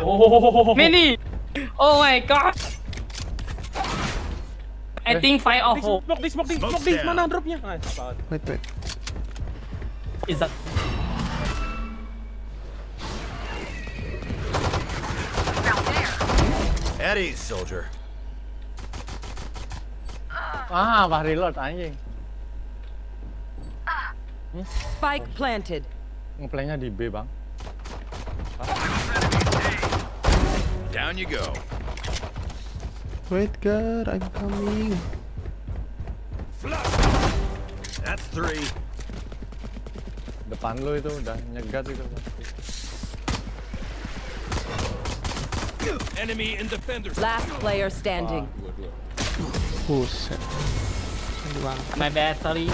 Oh. Many. Oh my god. I think five or four. Smoke di, smoke Smoke. Mana dropnya? Ah. Wait, wait. Is that? At ease, soldier. Ah, pas reload anjing. Spike planted. Ngeplaynya di B, Bang. Down you go. Wait, God, I'm coming. That's three. Depan lu itu udah nyegat itu. Enemy in defender. Last player standing. Buset. Di. My bad, sorry.